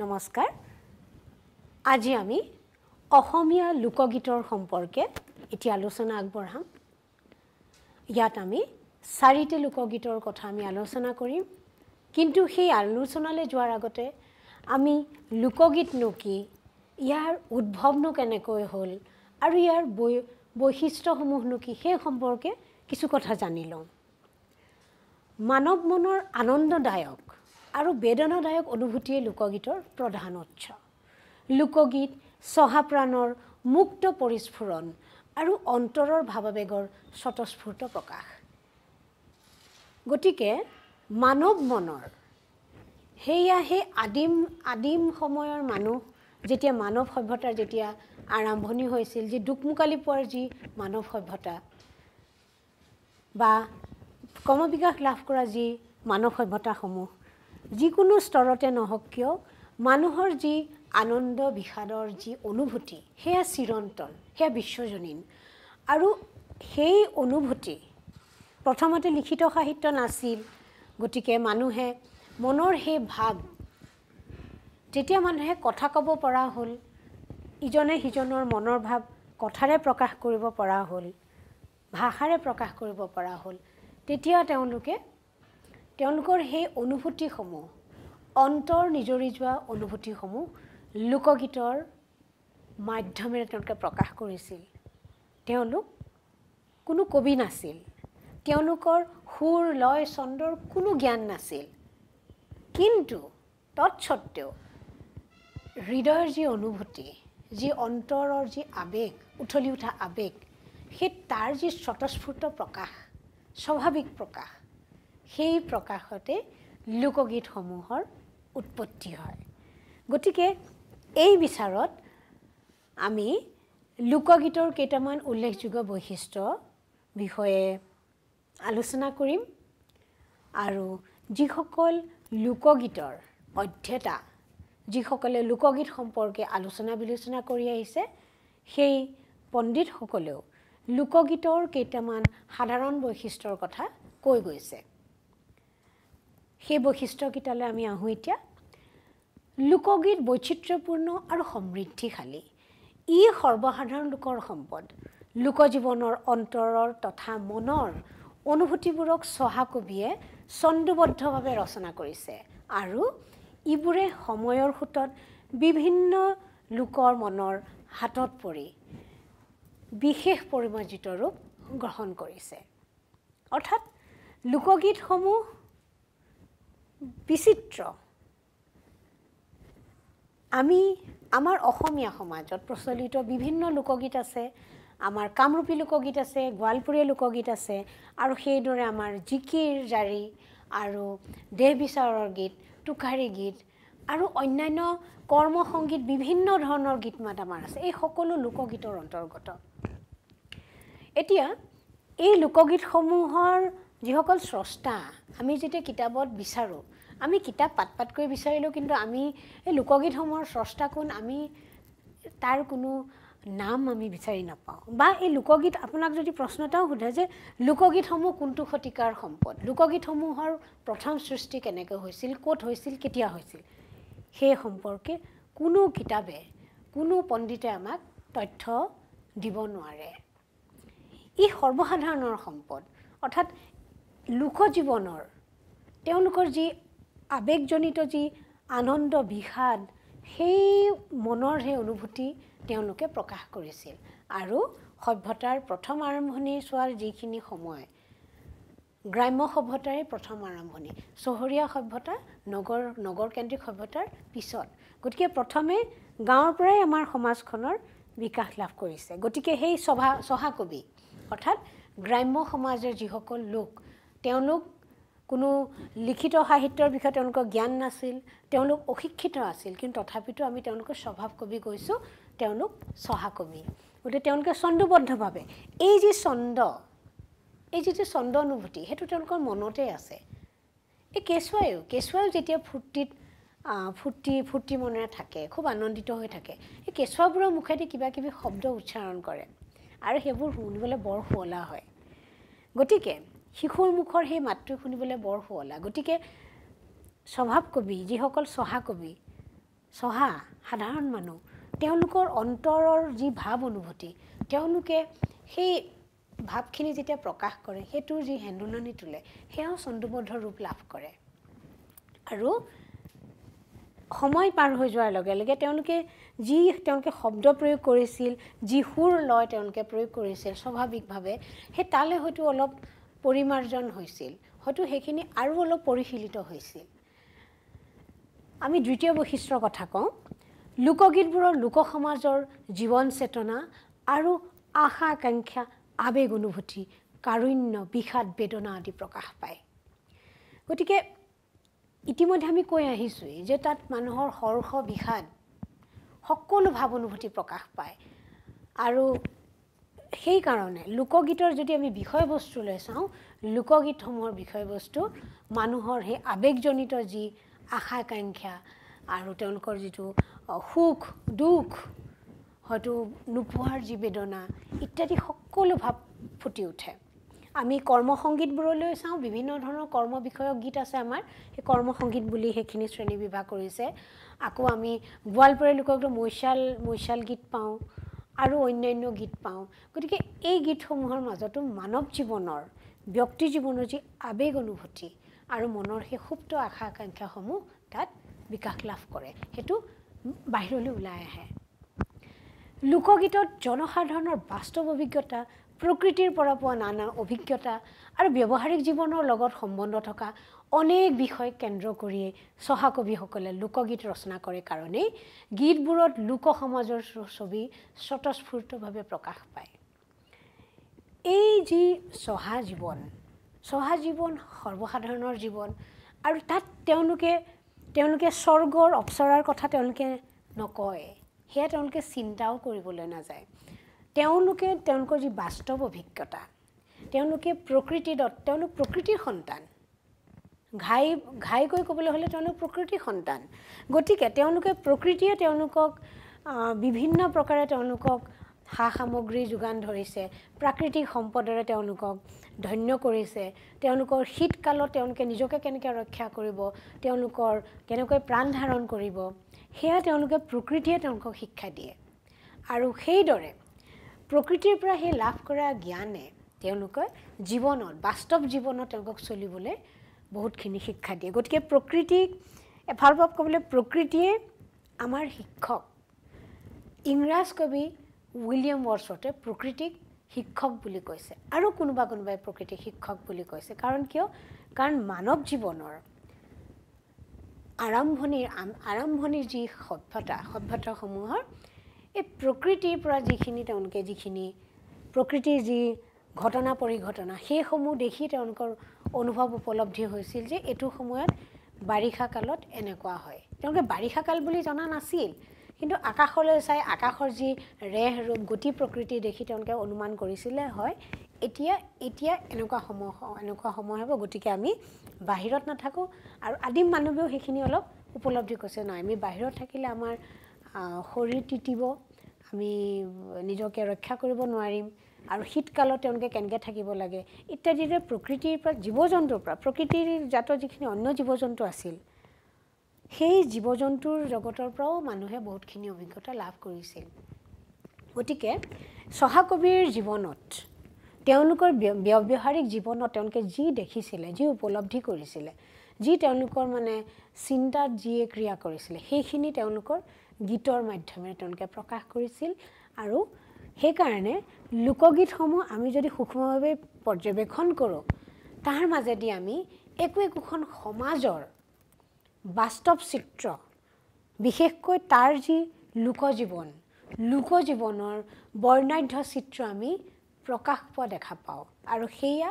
নমস্কাৰ। আজি আমি অসমীয়া লোকগীতৰ সম্পৰ্কে এতিয়া আলোচনা আগবঢ়াম। ইয়াত আমি চাৰিটি লোকগীতৰ কথা আমি আলোচনা কৰিম। কিন্তু সেই আলোচনালৈ যোৱাৰ আগতে আমি লোকগীতনো কি ইয়াৰ উদ্ভৱনো কেনেকৈ হ'ল আৰু ইয়াৰ বৈ বৈশিষ্ট্যসমূহনো কি সেই সম্পৰ্কে কিছু কথা জানি লওঁ। মানৱ মনৰ আনন্দদায়ক আৰু বেদনাদায়ক অনুভূতিয়ে লোকগীতৰ প্ৰধান উৎস। লোকগীত চহাপ্ৰাণৰ মুক্ত পৰিস্ফুৰণ আৰু অন্তৰৰ ভাৱাবেগৰ স্বতঃস্ফূৰ্ত প্ৰকাশ। গতিকে মানৱ মনৰ সেয়া সেই আদিম আদিম সময়ৰ মানুহ যেতিয়া মানৱ সভ্যতাৰ যেতিয়া আৰম্ভণি হৈছিল যি দুকমুকালি পোৱাৰ যি মানৱ সভ্যতা বা ক্ৰমবিকাশ লাভ কৰা যি মানৱ সভ্যতাসমূহ যিকোনো স্তৰতে নহওক কিয় মানুহৰ যি আনন্দ বিষাদৰ যি অনুভূতি সেয়া চিৰন্তন সেয়া বিশ্বজনীন। আৰু সেই অনুভূতি প্ৰথমতে লিখিত সাহিত্য নাছিল গতিকে মানুহে মনৰ সেই ভাৱ যেতিয়া মানুহে কথা ক'ব পৰা হ'ল ইজনে সিজনৰ মনৰ ভাৱ কথাৰে প্ৰকাশ কৰিব পৰা হ'ল ভাষাৰে প্ৰকাশ কৰিব পৰা হ'ল তেতিয়া তেওঁলোকে তেওঁলোকৰ সেই অনুভূতিসমূহ অন্তৰ নিজৰি যোৱা অনুভূতিসমূহ লোকগীতৰ মাধ্যমেৰে তেওঁলোকে প্ৰকাশ কৰিছিল। তেওঁলোক কোনো কবি নাছিল। তেওঁলোকৰ সুৰ লয় চন্দৰ কোনো জ্ঞান নাছিল। কিন্তু তৎসত্বেও হৃদয়ৰ যি অনুভূতি যি অন্তৰৰ যি আৱেগ উঠলি উঠা আৱেগ সেই তাৰ যি স্বতঃস্ফূৰ্ত প্ৰকাশ স্বাভাৱিক প্ৰকাশ সেই প্ৰকাশতে লোকগীতসমূহৰ উৎপত্তি হয়। গতিকে এই বিচাৰত আমি লোকগীতৰ কেইটামান উল্লেখযোগ্য বৈশিষ্ট্য বিষয়ে আলোচনা কৰিম আৰু যিসকল লোকগীতৰ অধ্যেতা যিসকলে লোকগীত সম্পৰ্কে আলোচনা বিলোচনা কৰি আহিছে সেই পণ্ডিতসকলেও লোকগীতৰ কেইটামান সাধাৰণ বৈশিষ্ট্যৰ কথা কৈ গৈছে। সেই বৈশিষ্ট্যকেইটালৈ আমি আহোঁ এতিয়া। লোকগীত বৈচিত্ৰ্যপূৰ্ণ আৰু সমৃদ্ধিশালী। ই সৰ্বসাধাৰণ লোকৰ সম্পদ। লোকজীৱনৰ অন্তৰৰ তথা মনৰ অনুভূতিবোৰক চহা কবিয়ে ছন্দোবদ্ধভাৱে ৰচনা কৰিছে আৰু ইবোৰে সময়ৰ সোঁতত বিভিন্ন লোকৰ মনৰ হাতত পৰি বিশেষ পৰিমাৰ্জিত ৰূপ গ্ৰহণ কৰিছে। অৰ্থাৎ লোকগীতসমূহ বিচিত্ৰ। আমি আমাৰ অসমীয়া সমাজত প্ৰচলিত বিভিন্ন লোকগীত আছে আমাৰ কামৰূপী লোকগীত আছে গোৱালপৰীয়া লোকগীত আছে আৰু সেইদৰে আমাৰ জিকিৰ জাৰি আৰু দেহ বিচাৰৰ গীত টোকাৰী গীত আৰু অন্যান্য কৰ্ম সংগীত বিভিন্ন ধৰণৰ গীত মাত আমাৰ আছে। এই সকলো লোকগীতৰ অন্তৰ্গত। এতিয়া এই লোকগীতসমূহৰ যিসকল স্ৰষ্টা আমি যেতিয়া কিতাপত বিচাৰোঁ আমি কিতাপ পাত পাতকৈ বিচাৰিলেও কিন্তু আমি এই লোকগীতসমূহৰ স্ৰষ্টা কোন আমি তাৰ কোনো নাম আমি বিচাৰি নাপাওঁ। বা এই লোকগীত আপোনাক যদি প্ৰশ্ন এটাও সোধে যে লোকগীতসমূহ কোনটো শতিকাৰ সম্পদ? লোকগীতসমূহৰ প্ৰথম সৃষ্টি কেনেকৈ হৈছিল ক'ত হৈছিল কেতিয়া হৈছিল? সেই সম্পৰ্কে কোনো কিতাপে কোনো পণ্ডিতে আমাক তথ্য দিব নোৱাৰে। ই সৰ্বসাধাৰণৰ সম্পদ। অৰ্থাৎ লোকজীৱনৰ তেওঁলোকৰ যি আৱেগজনিত যি আনন্দ বিষাদ সেই মনৰ সেই অনুভূতি তেওঁলোকে প্ৰকাশ কৰিছিল। আৰু সভ্যতাৰ প্ৰথম আৰম্ভণি চোৱাৰ যিখিনি সময় গ্ৰাম্য সভ্যতাৰে প্ৰথম আৰম্ভণি চহৰীয়া সভ্যতা নগৰ নগৰকেন্দ্ৰিক সভ্যতাৰ পিছত। গতিকে প্ৰথমে গাঁৱৰ পৰাই আমাৰ সমাজখনৰ বিকাশ লাভ কৰিছে। গতিকে সেই সভা চহাকবি অৰ্থাৎ গ্ৰাম্য সমাজৰ যিসকল লোক তেওঁলোক কোনো লিখিত সাহিত্যৰ বিষয়ে তেওঁলোকৰ জ্ঞান নাছিল তেওঁলোক অশিক্ষিত আছিল কিন্তু তথাপিতো আমি তেওঁলোকৰ স্বভাৱ কবি কৈছোঁ তেওঁলোক চহাকবি গতিকে তেওঁলোকে ছন্দবদ্ধভাৱে এই যি ছন্দ এই যিটো ছন্দ অনুভূতি সেইটো তেওঁলোকৰ মনতে আছে। এই কেঁচুৱায়ো কেঁচুৱায়ো যেতিয়া ফূৰ্তিত ফূৰ্তি ফূৰ্তি মনেৰে থাকে খুব আনন্দিত হৈ থাকে এই কেঁচুৱাবোৰৰ মুখেদি কিবা কিবি শব্দ উচ্চাৰণ কৰে আৰু সেইবোৰ শুনিবলৈ বৰ শুৱলা হয়। গতিকে শিশুৰ মুখৰ সেই মাতটো শুনিবলৈ বৰ শুৱলা। গতিকে স্বভাৱ কবি যিসকল চহা কবি চহা সাধাৰণ মানুহ তেওঁলোকৰ অন্তৰৰ যি ভাৱ অনুভূতি তেওঁলোকে সেই ভাৱখিনি যেতিয়া প্ৰকাশ কৰে সেইটোৰ যি হেন্দুলনি তোলে সেয়াও চন্দুবদ্ধ ৰূপ লাভ কৰে। আৰু সময় পাৰ হৈ যোৱাৰ লগে লগে তেওঁলোকে যি তেওঁলোকে শব্দ প্ৰয়োগ কৰিছিল যি সুৰ লয় তেওঁলোকে প্ৰয়োগ কৰিছিল স্বাভাৱিকভাৱে সেই তালৈ হয়তো অলপ পৰিমাৰ্জন হৈছিল। হয়তো সেইখিনি আৰু অলপ পৰিশীলিত হৈছিল। আমি দ্বিতীয় বৈশিষ্ট্যৰ কথা কওঁ। লোকগীতবোৰৰ লোক সমাজৰ জীৱন চেতনা আৰু আশা আকাংক্ষা আৱেগ অনুভূতি কাৰুণ্য বিষাদ বেদনা আদি প্ৰকাশ পায়। গতিকে ইতিমধ্যে আমি কৈ আহিছোঁৱেই যে তাত মানুহৰ হৰ্ষ বিষাদ সকলো ভাৱ অনুভূতি প্ৰকাশ পায়। আৰু সেইকাৰণে লোকগীতৰ যদি আমি বিষয়বস্তুলৈ চাওঁ লোকগীতসমূহৰ বিষয়বস্তু মানুহৰ সেই আৱেগজনিত যি আশা আকাংক্ষা আৰু তেওঁলোকৰ যিটো সুখ দুখ হয়তো নোপোৱাৰ যি বেদনা ইত্যাদি সকলো ভাৱ ফুটি উঠে। আমি কৰ্মসংগীতবোৰলৈ চাওঁ বিভিন্ন ধৰণৰ কৰ্ম বিষয়ক গীত আছে আমাৰ সেই কৰ্মসংগীত বুলি সেইখিনি শ্ৰেণী বিভাগ কৰিছে। আকৌ আমি গোৱালপৰীয়া লোককতো মৈশাল মৈশাল গীত পাওঁ। আৰু অন্যান্য গীত পাওঁ। গতিকে এই গীতসমূহৰ মাজতো মানৱ জীৱনৰ ব্যক্তি জীৱনৰ যি আৱেগ অনুভূতি আৰু মনৰ সেই সুপ্ত আশা আকাংক্ষাসমূহ তাত বিকাশ লাভ কৰে। সেইটো বাহিৰলৈ ওলাই আহে। লোকগীতত জনসাধাৰণৰ বাস্তৱ অভিজ্ঞতা প্ৰকৃতিৰ পৰা পোৱা নানা অভিজ্ঞতা আৰু ব্যৱহাৰিক জীৱনৰ লগত সম্বন্ধ থকা অনেক বিষয় কেন্দ্ৰ কৰিয়েই চহাকবিসকলে লোকগীত ৰচনা কৰে কাৰণেই গীতবোৰত লোক সমাজৰ ছবি স্বতঃস্ফূৰ্তভাৱে প্ৰকাশ পায়। এই যি চহা জীৱন চহা জীৱন সৰ্বসাধাৰণৰ জীৱন আৰু তাত তেওঁলোকে তেওঁলোকে স্বৰ্গৰ অপ্সৰাৰ কথা তেওঁলোকে নকয় সেয়া তেওঁলোকে চিন্তাও কৰিবলৈ নাযায়। তেওঁলোকে তেওঁলোকৰ যি বাস্তৱ অভিজ্ঞতা তেওঁলোকে প্ৰকৃতিদত্ত তেওঁলোক প্ৰকৃতিৰ সন্তান। ঘাই ঘাইকৈ ক'বলৈ হ'লে তেওঁলোক প্ৰকৃতিৰ সন্তান। গতিকে তেওঁলোকে প্ৰকৃতিয়ে তেওঁলোকক বিভিন্ন প্ৰকাৰে তেওঁলোকক সা সামগ্ৰী যোগান ধৰিছে প্ৰাকৃতিক সম্পদৰে তেওঁলোকক ধন্য কৰিছে তেওঁলোকৰ শীতকালত তেওঁলোকে নিজকে কেনেকৈ ৰক্ষা কৰিব তেওঁলোকৰ কেনেকৈ প্ৰাণ ধাৰণ কৰিব সেয়া তেওঁলোকে প্ৰকৃতিয়ে তেওঁলোকক শিক্ষা দিয়ে। আৰু সেইদৰে প্ৰকৃতিৰ পৰা সেই লাভ কৰা জ্ঞানে তেওঁলোকে জীৱনত বাস্তৱ জীৱনত তেওঁলোকক চলিবলৈ বহুতখিনি শিক্ষা দিয়ে। গতিকে প্ৰকৃতিক এফাল পৰা ক'বলৈ প্ৰকৃতিয়ে আমাৰ শিক্ষক। ইংৰাজ কবি উইলিয়াম ৱৰ্ছতে প্ৰকৃতিক শিক্ষক বুলি কৈছে। আৰু কোনোবা কোনোবাই প্ৰকৃতিক শিক্ষক বুলি কৈছে। কাৰণ কিয়? কাৰণ মানৱ জীৱনৰ আৰম্ভণিৰ আৰম্ভণিৰ যি সভ্যতা সভ্যতাসমূহৰ এই প্ৰকৃতিৰ পৰা যিখিনি তেওঁলোকে যিখিনি প্ৰকৃতিৰ যি ঘটনা পৰিঘটনা সেইসমূহ দেখি তেওঁলোকৰ অনুভৱ উপলব্ধি হৈছিল যে এইটো সময়ত বাৰিষা কালত এনেকুৱা হয়। তেওঁলোকে বাৰিষা কাল বুলি জনা নাছিল কিন্তু আকাশলৈ চাই আকাশৰ যি ৰেহ ৰূপ গতি প্ৰকৃতি দেখি তেওঁলোকে অনুমান কৰিছিলে হয় এতিয়া এতিয়া এনেকুৱা সময় এনেকুৱা সময় হ'ব গতিকে আমি বাহিৰত নাথাকোঁ আৰু আদিম মানুহেও সেইখিনি অলপ উপলব্ধি কৰিছে। নহয় আমি বাহিৰত থাকিলে আমাৰ শৰীৰ তিতিব আমি নিজকে ৰক্ষা কৰিব নোৱাৰিম আৰু শীতকালত তেওঁলোকে কেনেকৈ থাকিব লাগে ইত্যাদিৰে প্ৰকৃতিৰ পৰা জীৱ জন্তুৰ পৰা প্ৰকৃতিৰ জাতৰ যিখিনি অন্য জীৱ জন্তু আছিল সেই জীৱ জন্তুৰ জগতৰ পৰাও মানুহে বহুতখিনি অভিজ্ঞতা লাভ কৰিছিল। গতিকে চহাকবিৰ জীৱনত তেওঁলোকৰ ব্যৱহাৰিক জীৱনত তেওঁলোকে যি দেখিছিলে যি উপলব্ধি কৰিছিলে যি তেওঁলোকৰ মানে চিন্তাত যিয়ে ক্ৰিয়া কৰিছিলে সেইখিনি তেওঁলোকৰ গীতৰ মাধ্যমেৰে তেওঁলোকে প্ৰকাশ কৰিছিল আৰু সেইকাৰণে লোকগীতসমূহ আমি যদি সূক্ষ্মভাৱে পৰ্যবেক্ষণ কৰোঁ তাৰ মাজেদি আমি একো একোখন সমাজৰ বাস্তৱ চিত্ৰ বিশেষকৈ তাৰ যি লোকজীৱন লোকজীৱনৰ বৰ্ণাঢ্য চিত্ৰ আমি প্ৰকাশ পোৱা দেখা পাওঁ। আৰু সেয়া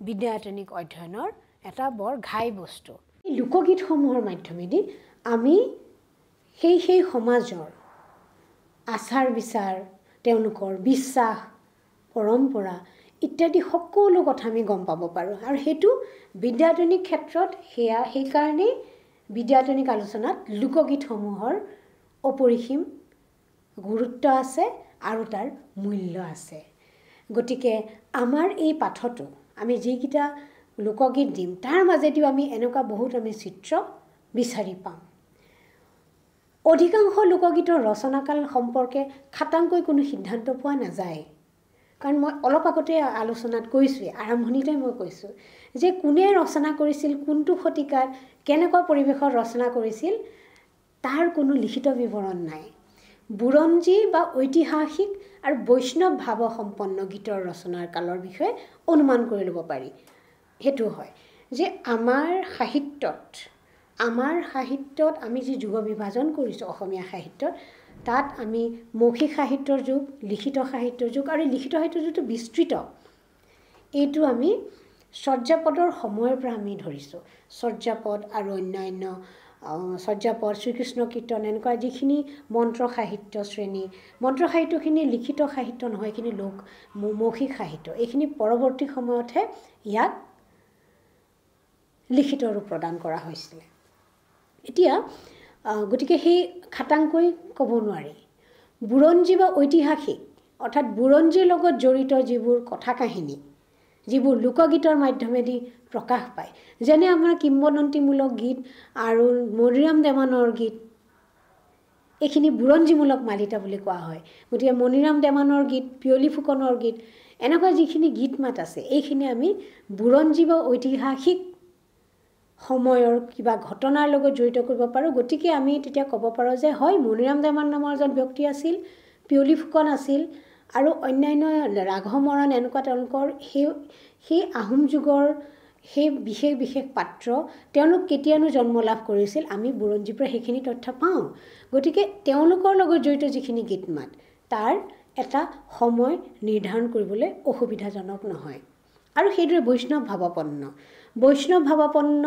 বিদ্যায়তনিক অধ্যয়নৰ এটা বৰ ঘাই বস্তু। লোকগীতসমূহৰ মাধ্যমেদি আমি সেই সেই সমাজৰ আচাৰ বিচাৰ তেওঁলোকৰ বিশ্বাস পৰম্পৰা ইত্যাদি সকলো কথা আমি গম পাব পাৰোঁ। আৰু সেইটো বিদ্যায়তনিক ক্ষেত্ৰত সেয়া সেইকাৰণেই বিদ্যায়তনিক আলোচনাত লোকগীতসমূহৰ অপৰিসীম গুৰুত্ব আছে আৰু তাৰ মূল্য আছে। গতিকে আমাৰ এই পাঠটো আমি যিকেইটা লোকগীত দিম তাৰ মাজেদিও আমি এনেকুৱা বহুত আমি চিত্ৰ বিচাৰি পাম। অধিকাংশ লোকগীতৰ ৰচনাকাল সম্পৰ্কে খাটাংকৈ কোনো সিদ্ধান্ত পোৱা নাযায়। কাৰণ মই অলপ আগতে আলোচনাত কৈছোঁৱেই আৰম্ভণিতে মই কৈছোঁ যে কোনে ৰচনা কৰিছিল কোনটো শতিকাত কেনেকুৱা পৰিৱেশত ৰচনা কৰিছিল তাৰ কোনো লিখিত বিৱৰণ নাই। বুৰঞ্জী বা ঐতিহাসিক আৰু বৈষ্ণৱ ভাৱসম্পন্ন গীতৰ ৰচনাৰ কালৰ বিষয়ে অনুমান কৰি ল'ব পাৰি। সেইটো হয় যে আমাৰ সাহিত্যত আমাৰ সাহিত্যত আমি যি যুগ বিভাজন কৰিছোঁ অসমীয়া সাহিত্যত তাত আমি মৌখিক সাহিত্যৰ যুগ লিখিত সাহিত্যৰ যুগ আৰু লিখিত সাহিত্যৰ যুগটো বিস্তৃত। এইটো আমি চৰ্যাপদৰ সময়ৰ পৰা আমি ধৰিছোঁ। চৰ্যাপদ আৰু অন্যান্য চৰ্যাপদ শ্ৰীকৃষ্ণ কীৰ্তন এনেকুৱা যিখিনি মন্ত্ৰ সাহিত্য শ্ৰেণী মন্ত্ৰ সাহিত্যখিনি লিখিত সাহিত্য নহয় এইখিনি লোক মৌখিক সাহিত্য এইখিনি পৰৱৰ্তী সময়তহে ইয়াক লিখিত ৰূপ প্ৰদান কৰা হৈছিলে। এতিয়া গতিকে সেই খাটাংকৈ ক'ব নোৱাৰি। বুৰঞ্জী বা ঐতিহাসিক অৰ্থাৎ বুৰঞ্জীৰ লগত জড়িত যিবোৰ কথা কাহিনী যিবোৰ লোকগীতৰ মাধ্যমেদি প্ৰকাশ পায় যেনে আমাৰ কিম্বদন্তীমূলক গীত আৰু মণিৰাম দেৱানৰ গীত এইখিনি বুৰঞ্জীমূলক মালিতা বুলি কোৱা হয়। গতিকে মণিৰাম দেৱানৰ গীত পিয়লি ফুকনৰ গীত এনেকুৱা যিখিনি গীত মাত আছে এইখিনি আমি বুৰঞ্জী বা ঐতিহাসিক সময়ৰ কিবা ঘটনাৰ লগত জড়িত কৰিব পাৰোঁ। গতিকে আমি তেতিয়া ক'ব পাৰোঁ যে হয় মণিৰাম দেৱান নামৰ এজন ব্যক্তি আছিল পিয়লি ফুকন আছিল আৰু অন্যান্য ৰাঘৱ মৰাণ এনেকুৱা তেওঁলোকৰ সেই সেই আহোম যুগৰ সেই বিশেষ বিশেষ পাত্ৰ তেওঁলোক কেতিয়ানো জন্ম লাভ কৰিছিল আমি বুৰঞ্জীৰ পৰা সেইখিনি তথ্য পাওঁ। গতিকে তেওঁলোকৰ লগত জড়িত যিখিনি গীত মাত তাৰ এটা সময় নিৰ্ধাৰণ কৰিবলৈ অসুবিধাজনক নহয়। আৰু সেইদৰে বৈষ্ণৱ ভাৱাপন্ন বৈষ্ণৱ ভাৱাপন্ন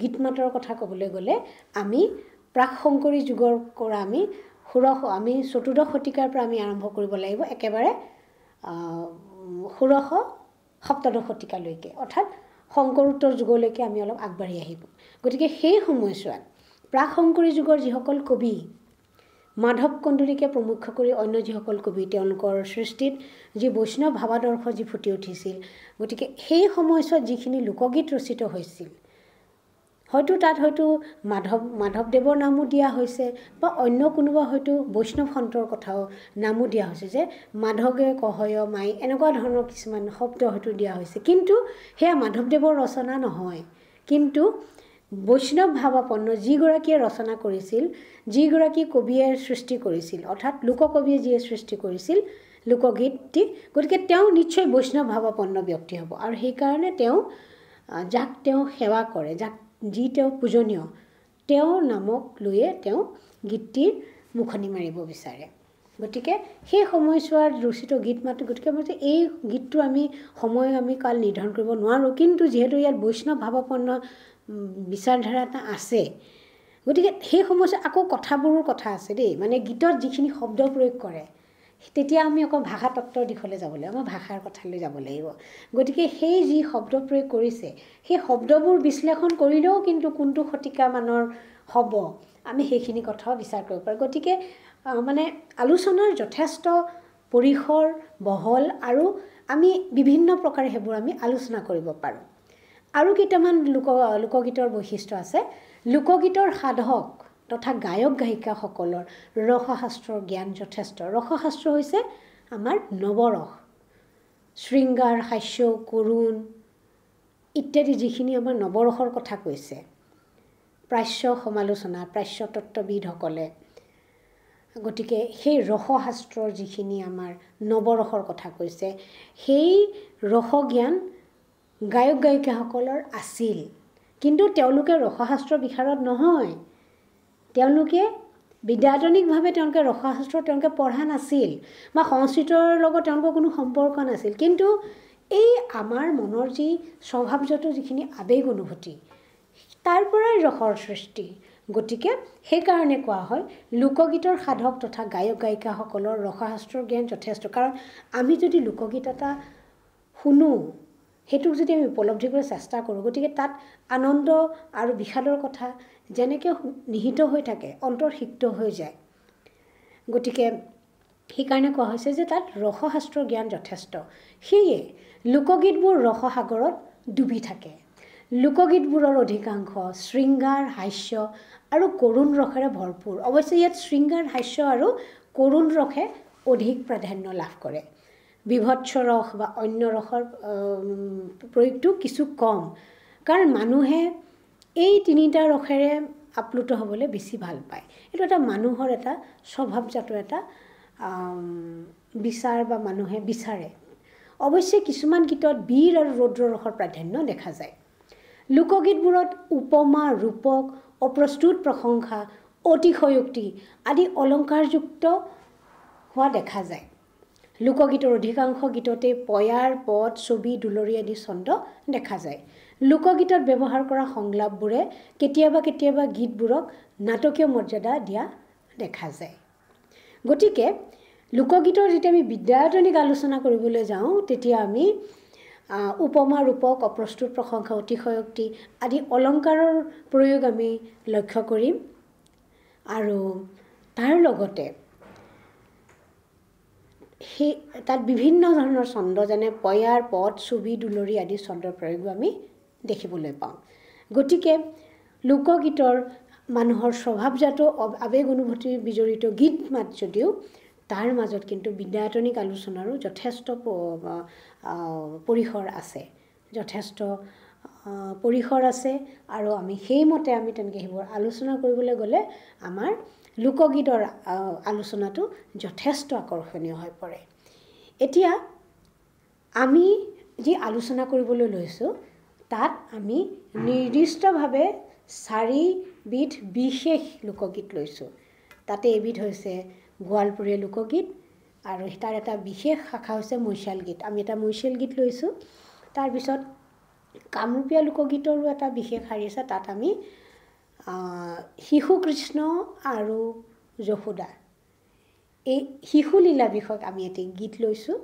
গীত মাতৰ কথা ক'বলৈ গ'লে আমি প্ৰাক শংকৰী যুগৰ পৰা আমি ষোড়শ আমি চতুৰ্দশ শতিকাৰ পৰা আমি আৰম্ভ কৰিব লাগিব একেবাৰে ষোড়শ সপ্তদশ শতিকালৈকে। অৰ্থাৎ শংকৰোত্তৰ যুগলৈকে আমি অলপ আগবাঢ়ি আহিব। গতিকে সেই সময়ছোৱাত প্ৰাক শংকৰী যুগৰ যিসকল কবি মাধৱ কন্দলীকে প্ৰমুখ্য কৰি অন্য যিসকল কবি তেওঁলোকৰ সৃষ্টিত যি বৈষ্ণৱ ভাৱাদৰ্শ যি ফুটি উঠিছিল গতিকে সেই সময়ছোৱাত যিখিনি লোকগীত ৰচিত হৈছিল হয়তো তাত হয়তো মাধৱ মাধৱদেৱৰ নামো দিয়া হৈছে বা অন্য কোনোবা হয়তো বৈষ্ণৱ সন্তৰ কথাও নামো দিয়া হৈছে যে মাধৱে কহয় মাই এনেকুৱা ধৰণৰ কিছুমান শব্দ হয়তো দিয়া হৈছে। কিন্তু সেয়া মাধৱদেৱৰ ৰচনা নহয়। কিন্তু বৈষ্ণৱ ভাৱাপন্ন যিগৰাকীয়ে ৰচনা কৰিছিল যিগৰাকী কবিয়ে সৃষ্টি কৰিছিল অৰ্থাৎ লোককবিয়ে যিয়ে সৃষ্টি কৰিছিল লোকগীতটি গতিকে তেওঁ নিশ্চয় বৈষ্ণৱ ভাৱাপন্ন ব্যক্তি হ'ব। আৰু সেইকাৰণে তেওঁ যাক তেওঁ সেৱা কৰে যাক যি তেওঁ পূজনীয় তেওঁৰ নামক লৈয়ে তেওঁ গীতটিৰ মুখনি মাৰিব বিচাৰে। গতিকে সেই সময়ছোৱাত ৰচিত গীত মাতো গতিকে মই এই গীতটো আমি সময় আমি কাল নিৰ্ধাৰণ কৰিব নোৱাৰোঁ। কিন্তু যিহেতু ইয়াত বৈষ্ণৱ ভাৱাপন্ন বিচাৰধাৰা এটা আছে গতিকে সেই সময়ছোৱাত আকৌ কথাবোৰৰ কথা আছে দেই। মানে গীতত যিখিনি শব্দ প্ৰয়োগ কৰে তেতিয়া আমি অকল ভাষা তত্ত্বৰ দিশলৈ যাব লাগিব আমাৰ ভাষাৰ কথালৈ যাব লাগিব। গতিকে সেই যি শব্দ প্ৰয়োগ কৰিছে সেই শব্দবোৰ বিশ্লেষণ কৰিলেও কিন্তু কোনটো শতিকামানৰ হ'ব আমি সেইখিনি কথাও বিচাৰ কৰিব পাৰোঁ। গতিকে মানে আলোচনাৰ যথেষ্ট পৰিসৰ বহল আৰু আমি বিভিন্ন প্ৰকাৰে সেইবোৰ আমি আলোচনা কৰিব পাৰোঁ। আৰু কেইটামান লোক লোকগীতৰ বৈশিষ্ট্য আছে। লোকগীতৰ সাধক তথা গায়ক গায়িকাসকলৰ ৰসশাস্ত্ৰৰ জ্ঞান যথেষ্ট। ৰসশাস্ত্ৰ হৈছে আমাৰ নৱৰস। শৃংগাৰ হাস্য কৰুণ ইত্যাদি যিখিনি আমাৰ নৱৰসৰ কথা কৈছে। প্ৰাচ্য সমালোচনা প্ৰাচ্য তত্ত্ববিদসকলে গতিকে সেই ৰসশাস্ত্ৰৰ যিখিনি আমাৰ নৱৰসৰ কথা কৈছে সেই ৰসজ্ঞান গায়ক গায়িকাসকলৰ আছিল। কিন্তু তেওঁলোকে ৰসশাস্ত্ৰ বিশাৰদ নহয়। তেওঁলোকে বিদ্যায়তনিকভাৱে তেওঁলোকে ৰসশাস্ত্ৰ তেওঁলোকে পঢ়া নাছিল বা সংস্কৃতৰ লগত তেওঁলোকৰ কোনো সম্পৰ্ক নাছিল। কিন্তু এই আমাৰ মনৰ যি স্বভাৱজাত যিখিনি আৱেগ অনুভূতি তাৰ পৰাই ৰসৰ সৃষ্টি। গতিকে সেইকাৰণে কোৱা হয় লোকগীতৰ সাধক তথা গায়ক গায়িকাসকলৰ ৰসশাস্ত্ৰৰ জ্ঞান যথেষ্ট। কাৰণ আমি যদি লোকগীত এটা শুনো সেইটোক যদি আমি উপলব্ধি কৰিবলৈ চেষ্টা কৰোঁ গতিকে তাত আনন্দ আৰু বিষাদৰ কথা যেনেকৈ নিহিত হৈ থাকে অন্তৰ্সিক্ত হৈ যায়। গতিকে সেইকাৰণে কোৱা হৈছে যে তাত ৰসশাস্ত্ৰৰ জ্ঞান যথেষ্ট। সেয়ে লোকগীতবোৰ ৰসসাগৰত ডুবি থাকে। লোকগীতবোৰৰ অধিকাংশ শৃংগাৰ হাস্য আৰু কৰুণ ৰসেৰে ভৰপূৰ। অৱশ্যে ইয়াত শৃংগাৰ হাস্য আৰু কৰুণ ৰসে অধিক প্ৰাধান্য লাভ কৰে। বিভৎস ৰস বা অন্য ৰসৰ প্ৰয়োগটো কিছু কম কাৰণ মানুহে এই তিনিটা ৰসেৰে আপ্লুত হ'বলৈ বেছি ভাল পায়। এইটো এটা মানুহৰ এটা স্বভাৱজাত এটা বিচাৰ বা মানুহে বিচাৰে। অৱশ্যে কিছুমান গীতত বীৰ আৰু ৰৌদ্ৰ ৰসৰ প্ৰাধান্য দেখা যায়। লোকগীতবোৰত উপমা ৰূপক অপ্ৰস্তুত প্ৰশংসা অতিশয়োক্তি আদি অলংকাৰযুক্ত হোৱা দেখা যায়। লোকগীতৰ অধিকাংশ গীততে পয়াৰ পদ ছবি দুলৰি আদি ছন্দ দেখা যায়। লোকগীতত ব্যৱহাৰ কৰা সংলাপবোৰে কেতিয়াবা কেতিয়াবা গীতবোৰক নাটকীয় মৰ্যাদা দিয়া দেখা যায়। গতিকে লোকগীতৰ যেতিয়া আমি বিদ্যায়তনিক আলোচনা কৰিবলৈ যাওঁ তেতিয়া আমি উপমা ৰূপক অপ্ৰস্তুত প্ৰশংসা অতিশয়োক্তি আদি অলংকাৰৰ প্ৰয়োগ আমি লক্ষ্য কৰিম। আৰু তাৰ লগতে সেই তাত বিভিন্ন ধৰণৰ ছন্দ যেনে পয়াৰ পদ ছবি দুলৰি আদি ছন্দৰ প্ৰয়োগো আমি দেখিবলৈ পাওঁ। গতিকে লোকগীতৰ মানুহৰ স্বভাৱজাত আৱেগ অনুভূতি বিজড়িত গীত মাত যদিও তাৰ মাজত কিন্তু বিদ্যায়তনিক আলোচনাৰো যথেষ্ট পৰিসৰ আছে। যথেষ্ট পৰিসৰ আছে আৰু আমি সেইমতে আমি তেনেকৈ সেইবোৰ আলোচনা কৰিবলৈ গ'লে আমাৰ লোকগীতৰ আলোচনাটো যথেষ্ট আকৰ্ষণীয় হৈ পৰে। এতিয়া আমি যি আলোচনা কৰিবলৈ লৈছোঁ তাত আমি নিৰ্দিষ্টভাৱে চাৰিবিধ বিশেষ লোকগীত লৈছোঁ। তাতে এবিধ হৈছে গোৱালপৰীয়া লোকগীত আৰু তাৰ এটা বিশেষ শাখা হৈছে মৈচাল গীত। আমি এটা মৈচাল গীত লৈছোঁ। তাৰপিছত কামৰূপীয়া লোকগীতৰো এটা বিশেষ শাৰী আছে তাত আমি শিশু কৃষ্ণ আৰু যশোদা। এই শিশুলীলা বিষয়ক আমি এটি গীত লৈছোঁ।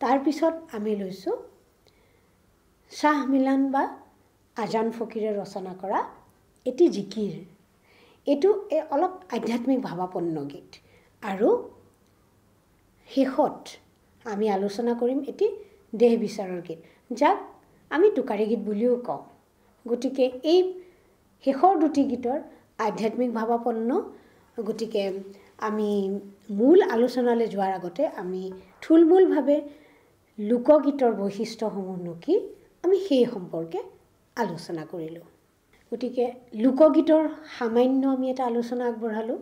তাৰপিছত আমি লৈছোঁ শ্বাহ মিলান বা আজান ফকীৰে ৰচনা কৰা এটি জিকিৰ। এইটো এই অলপ আধ্যাত্মিক ভাৱাপন্ন গীত। আৰু শেষত আমি আলোচনা কৰিম এটি দেহ বিচাৰৰ গীত যাক আমি টোকাৰী গীত বুলিও কওঁ। গতিকে এই শেষৰ দুটি গীতৰ আধ্যাত্মিক ভাৱাপন্ন গতিকে আমি মূল আলোচনালৈ যোৱাৰ আগতে আমি থুলমূলভাৱে লোকগীতৰ বৈশিষ্ট্যসমূহনো কি আমি সেই সম্পৰ্কে আলোচনা কৰিলোঁ। গতিকে লোকগীতৰ সামান্য আমি এটা আলোচনা আগবঢ়ালোঁ।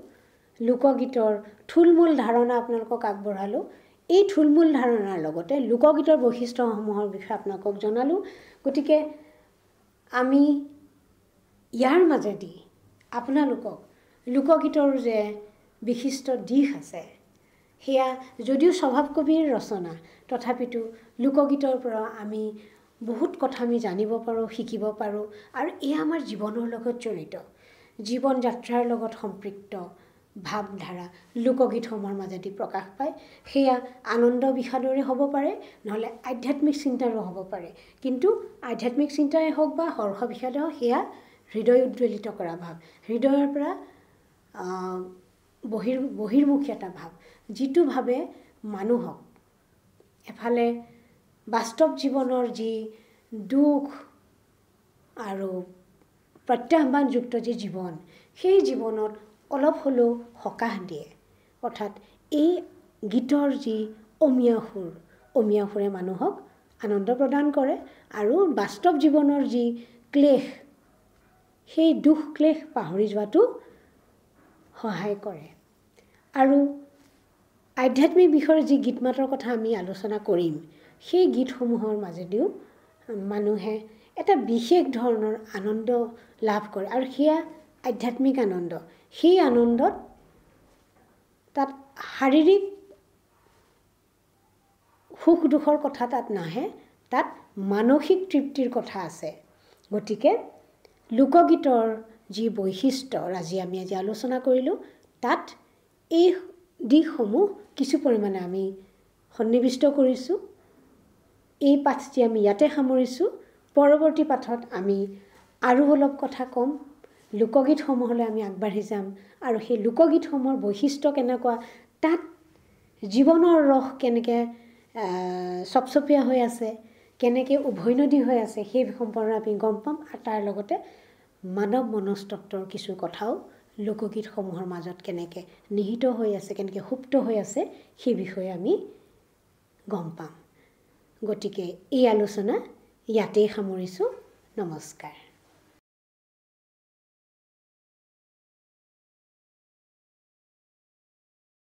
লোকগীতৰ থুলমূল ধাৰণা আপোনালোকক আগবঢ়ালোঁ। এই থুলমূল ধাৰণাৰ লগতে লোকগীতৰ বৈশিষ্ট্যসমূহৰ বিষয়ে আপোনালোকক জনালোঁ। গতিকে আমি ইয়াৰ মাজেদি আপোনালোকক লোকগীতৰ যে বিশিষ্ট দিশ আছে সেয়া যদিও স্বভাৱ কবিৰ ৰচনা তথাপিতো লোকগীতৰ পৰা আমি বহুত কথা আমি জানিব পাৰোঁ শিকিব পাৰোঁ আৰু এয়া আমাৰ জীৱনৰ লগত জড়িত। জীৱন যাত্ৰাৰ লগত সম্পৃক্ত ভাৱধাৰা লোকগীতসমূহৰ মাজেদি প্ৰকাশ পায়। সেয়া আনন্দ বিষাদৰে হ'ব পাৰে নহ'লে আধ্যাত্মিক চিন্তাৰো হ'ব পাৰে। কিন্তু আধ্যাত্মিক চিন্তাই হওক বা হৰ্ষ বিষাদে হওক সেয়া হৃদয় উদ্বেলিত কৰা ভাৱ হৃদয়ৰ পৰা বহিৰ বহিৰ্মুখী এটা ভাৱ যিটো ভাৱে মানুহক এফালে বাস্তৱ জীৱনৰ যি দুখ আৰু প্ৰত্যাহ্বানযুক্ত যি জীৱন সেই জীৱনত অলপ হ'লেও সকাহ দিয়ে। অৰ্থাৎ এই গীতৰ যি অমীয়া সুৰ অমীয়া সুৰে মানুহক আনন্দ প্ৰদান কৰে আৰু বাস্তৱ জীৱনৰ যি ক্লেশ সেই দুখ ক্লেশ পাহৰি যোৱাটো সহায় কৰে। আৰু আধ্যাত্মিক বিষয়ৰ যি গীত মাতৰ কথা আমি আলোচনা কৰিম সেই গীতসমূহৰ মাজেদিও মানুহে এটা বিশেষ ধৰণৰ আনন্দ লাভ কৰে। আৰু সেয়া আধ্যাত্মিক আনন্দ। সেই আনন্দত তাত শাৰীৰিক সুখ দুখৰ কথা তাত নাহে তাত মানসিক তৃপ্তিৰ কথা আছে। গতিকে লোকগীতৰ যি বৈশিষ্ট্য আজি আমি আজি আলোচনা কৰিলোঁ তাত এই দিশসমূহ কিছু পৰিমাণে আমি সন্নিৱিষ্ট কৰিছোঁ। এই পাঠটি আমি ইয়াতে সামৰিছোঁ। পৰৱৰ্তী পাঠত আমি আৰু অলপ কথা ক'ম। লোকগীতসমূহলৈ আমি আগবাঢ়ি যাম আৰু সেই লোকগীতসমূহৰ বৈশিষ্ট্য কেনেকুৱা তাত জীৱনৰ ৰস কেনেকৈ চপচপীয়া হৈ আছে কেনেকৈ উভৈনদী হৈ আছে সেই সম্পৰ্কে আমি গম পাম আৰু তাৰ লগতে মানৱ মনস্তত্বৰ কিছু কথাও লোকগীতসমূহৰ মাজত কেনেকৈ নিহিত হৈ আছে কেনেকৈ সুপ্ত হৈ আছে সেই বিষয়ে আমি গম পাম। গতিকে এই আলোচনা ইয়াতেই সামৰিছোঁ। নমস্কাৰ।